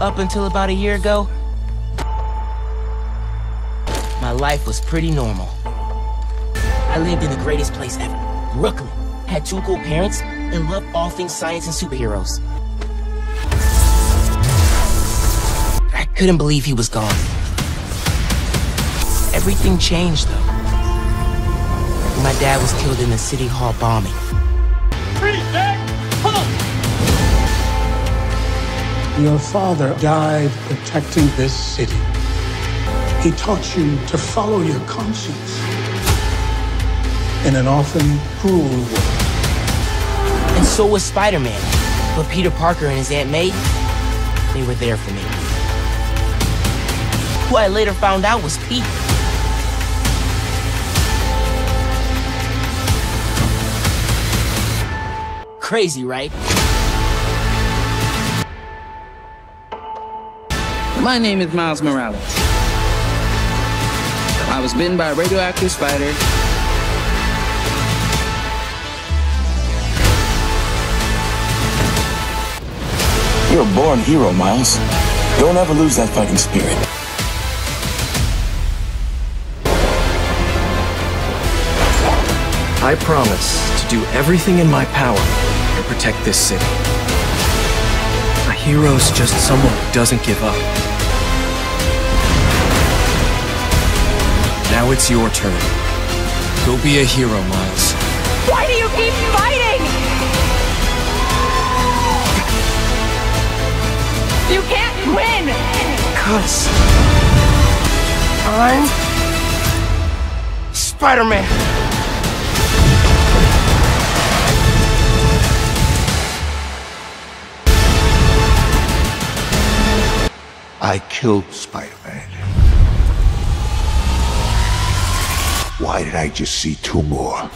Up until about a year ago, my life was pretty normal. I lived in the greatest place ever, Brooklyn. Had two cool parents and loved all things science and superheroes. I couldn't believe he was gone. Everything changed, though. My dad was killed in the City Hall bombing. Your father died protecting this city. He taught you to follow your conscience in an often cruel world. And so was Spider-Man. But Peter Parker and his Aunt May, they were there for me. Who I later found out was Pete. Crazy, right? My name is Miles Morales. I was bitten by a radioactive spider. You're a born hero, Miles. Don't ever lose that fighting spirit. I promise to do everything in my power to protect this city. A hero's just someone who doesn't give up. Now it's your turn. Go be a hero, Miles. Why do you keep fighting? You can't win! Cuz. I'm. Spider Man! I killed Spider-Man. Why did I just see two more?